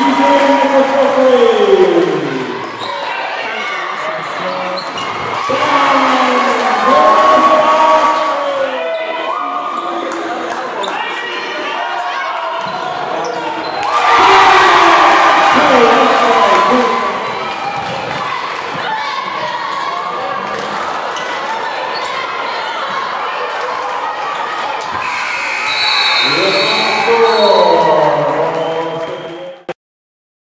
DJ Botafogo.